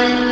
Bye.